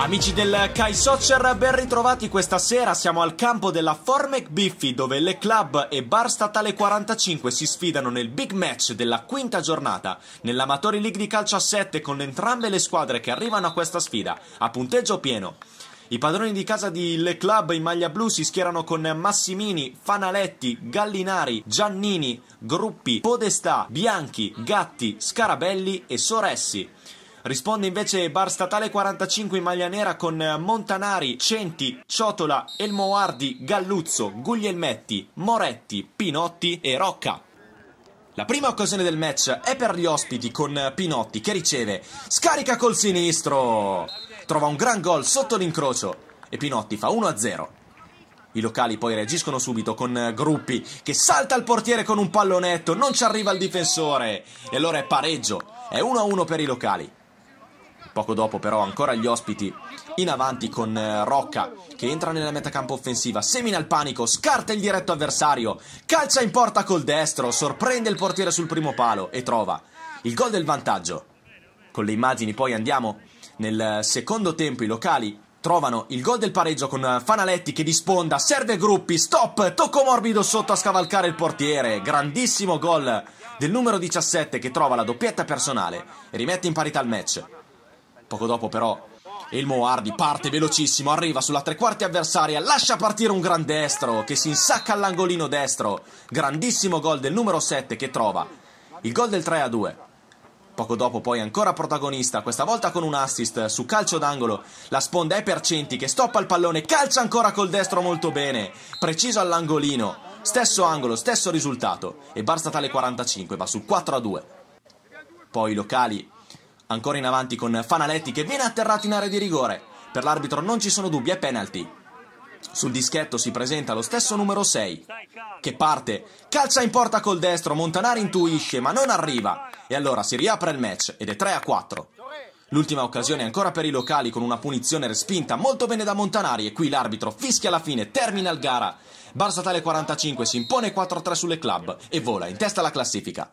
Amici del Kai Soccer, ben ritrovati questa sera. Siamo al campo della Formec Biffi, dove le club e Bar Statale 45 si sfidano nel big match della quinta giornata nell'Amatori League di calcio a 7 con entrambe le squadre che arrivano a questa sfida a punteggio pieno. I padroni di casa di Le Club in maglia blu si schierano con Massimini, Fanaletti, Gallinari, Giannini, Gruppi, Podestà, Bianchi, Gatti, Scarabelli e Soressi. Risponde invece Bar Statale 45 in maglia nera con Montanari, Centi, Ciotola, Elmoardi, Galluzzo, Guglielmetti, Moretti, Pinotti e Rocca. La prima occasione del match è per gli ospiti con Pinotti che riceve, scarica col sinistro, trova un gran gol sotto l'incrocio e Pinotti fa 1-0. I locali poi reagiscono subito con Gruppi che salta al portiere con un pallonetto, non ci arriva il difensore e allora è pareggio, è 1-1 per i locali. Poco dopo però ancora gli ospiti in avanti con eh, Rocca che entra nella metacampo offensiva, semina il panico, scarta il diretto avversario, calcia in porta col destro, sorprende il portiere sul primo palo e trova il gol del vantaggio. Con le immagini poi andiamo nel secondo tempo i locali trovano il gol del pareggio con Fanaletti che di sponda, serve Gruppi, stop, tocco morbido sotto a scavalcare il portiere, grandissimo gol del numero 17 che trova la doppietta personale e rimette in parità il match. Poco dopo però il Moardi parte velocissimo, arriva sulla tre quarti avversaria, lascia partire un gran destro che si insacca all'angolino destro. Grandissimo gol del numero 7 che trova il gol del 3 a 2. Poco dopo poi ancora protagonista, questa volta con un assist su calcio d'angolo. La sponda è per Centi che stoppa il pallone, calcia ancora col destro molto bene, preciso all'angolino. Stesso angolo, stesso risultato e Bar Statale 45 va sul 4 a 2. Poi i locali Ancora in avanti con Fanaletti che viene atterrato in area di rigore. Per l'arbitro non ci sono dubbi, è penalty. Sul dischetto si presenta lo stesso numero 6, che parte, calcia in porta col destro, Montanari intuisce ma non arriva. E allora si riapre il match ed è 3 a 4. L'ultima occasione ancora per i locali con una punizione respinta molto bene da Montanari e qui l'arbitro fischia alla fine, termina il gara. Bar Statale 45 si impone 4-3 sulle club e vola in testa alla classifica.